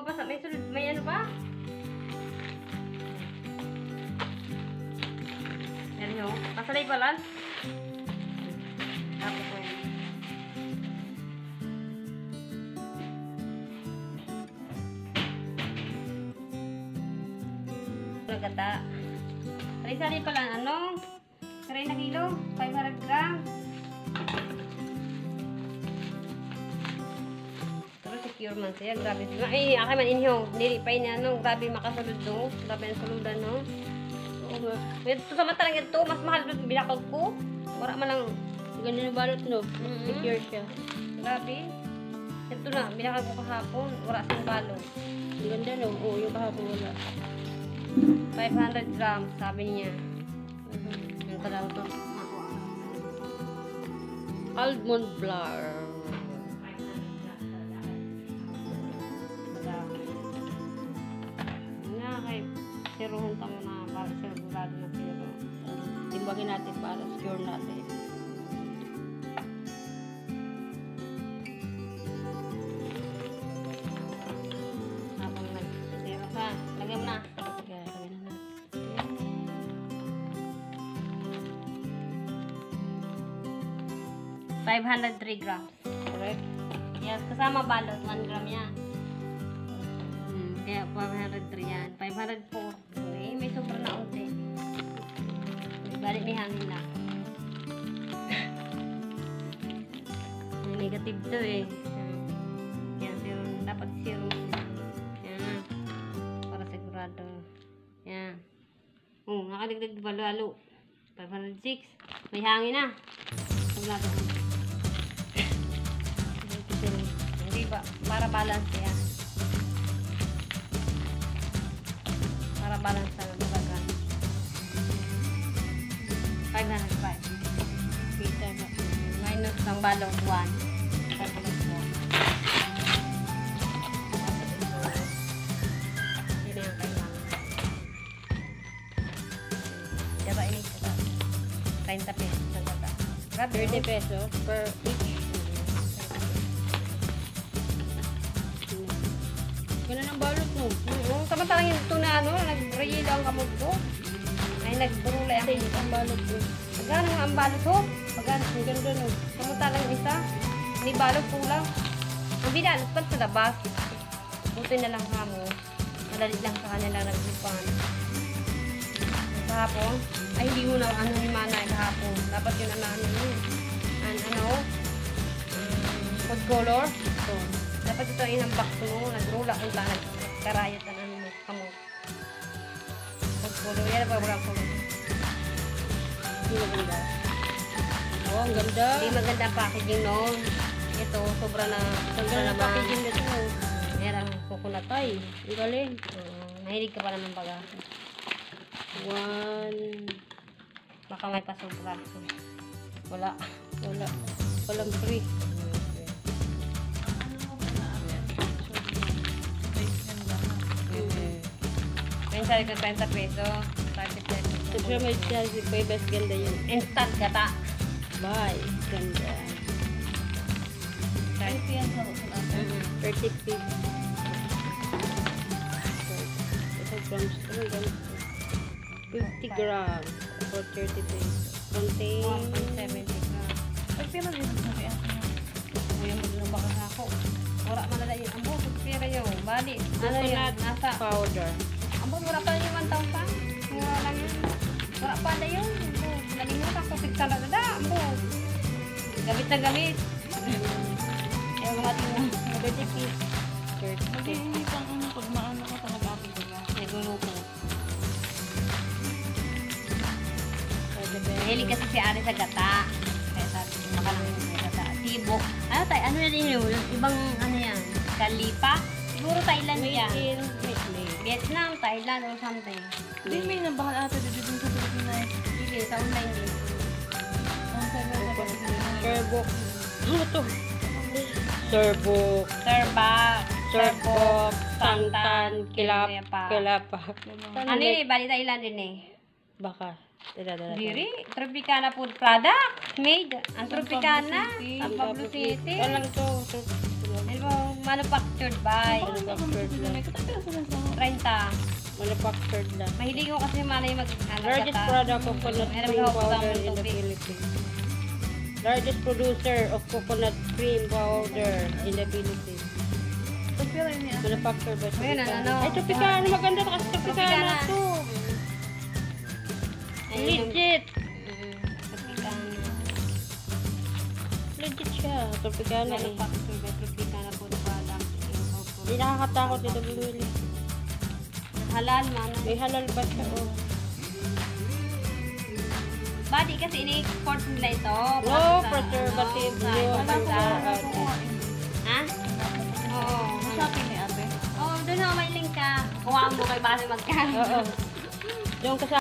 mabasa. May sunod, may ano pa? Yan yun. Pasalay pa lang. Tapos ko yun. Nagata. Sari-sari pa lang. Ano? Saray na kilo. 500 gram. Secure man siya. Grabe. Ay, akay man inyo. Dili pa yun ano. Grabe makasulod do. Grabe ang suludan no. Ito sa mata lang ito. Mas mahal doon binakag ko. Wala man lang. Ganda na balot no. Mm. Secure siya. Grabe. Ito na. Binakag ko kahapon. Wala siyang balo. Ang ganda no. Oo, yung kahapon wala. 500 grams. Sabi niya. Yung daw to. Almond flour. Siruhon tamo na para sigurado na siro. Timbangin natin para secure natin. Habang nag-siro ka. Na. Na natin. 503 grams. Correct? Yes, kasama balot. 1 gram yan. Kaya 503 yan. 504. Eh, may sobra na unti. Balik may hangin na. Negative to eh. Yan, zero. Dapat zero. Yan na. Para sigurado. Yan. Oh, nakadagdag pa lalo. 506. May hangin na. Sigurado. Hindi ba? Para balance yan. Balance sa bagan. 505. Kita na. Minus ng balong 1. 504. Yun na yung kailangan. Diba ini kita? 30 pesos na gata. Grabe. 30 pesos per each. Ganda ng balot mo. Oo, samantalang yung ito na ano, nag-reel ang kamot ko. Ay, nagburulay ang Kasi ang balot mo. Magkano ang balot ko? Magkano? Ang ganda no. Samantalang isa, ni balot kulang. Ang binalot pa sa labas. Buti na lang kamo. Madali lang sa kanila naglupan. Kahapon, ay hindi mo na ano ni Manay kahapon. Dapat yun ang ano yun. An, ano, um, food color. So, Dapat ito ay ng box mo. Nagrula kung ba nagkarayat ang ano mo, kamo. Color. Yan ang pag ko. hindi maganda. Oh, ang ganda. Hindi maganda ang packaging noon. Ito, sobra na, sobra naman. packaging nito. Meron coconut. Ay, ang galing. Uh, mahilig ka pa naman baga. One. Baka may pasobra. Wala. Wala. Walang free. May sabi ko 30 peso. 30 peso. So, siya may siya si Bebes ganda yun. Instant gata. Bye. Ganda. 30 yan sa 30 feet. Ito grams. Ano grams? 50 grams. For 30 pesos. Contain. 1.70 ka. Pag pira din sa kaya ko. Kuya mo na baka na ako. Wala man na yun. Ambo, pag pira yun. Bali. Ano yun? Nasa. powder. Ambo, wala pa yung 1,000 pa. Wala lang yun. Wala pa na yun. Ambo, nalimutan ko. Tigsa na na. Ambo. Gamit na gamit. Ayaw gumating na. Nag-tipis. 30 Hindi pang ano, pag maano ka talaga ako diba? Nagluluto. Mahilig kasi si Ari sa gata. Kaya sabi ko, baka lang yung gata. Tibok. Ano tayo? Ano na din yun? Yung Ibang ano yan? Kalipa? Siguro Thailand Made yan. in. Vietnam, Thailand or something. Hindi may nabahal ata dito dun sa Pilipinas. Hindi, sa online din. Ang sabi sa Pilipinas. Serbok. Ano to? Serbok. Serbak. Serbok. Santan. Kilap. Kilapa. Kilapa. Ano yun eh? Bali Thailand din eh. Baka. Tira. Diri, Tropicana Food Product. Made. Ang Tropicana. San Pablo City. Walang to. to- Ano ba? Manufactured by Manufactured lang. Katagal sila sa 30. Manufactured lang. Mahilig ko kasi malay mag ano, Largest product of coconut cream powder in the. Philippines. Largest producer of coconut cream powder in the Philippines. Manufactured by Ayun, Tropicana. ano, Ay, Tropicana. Maganda kasi Tropicana to. Ayun Legit. Legit siya. Tropicana eh. Manufactured by Tropicana. Hindi nakakatakot dito bumili. Halal man. May halal ba siya? Oh. Body kasi ini-export nila ito. Sa- preservative. No, bansa. preservative. Ha? Oo. Shopping ni ate. Oo, doon ako may link ka. Kuha mo kay base magkano. Oo. Yung kasama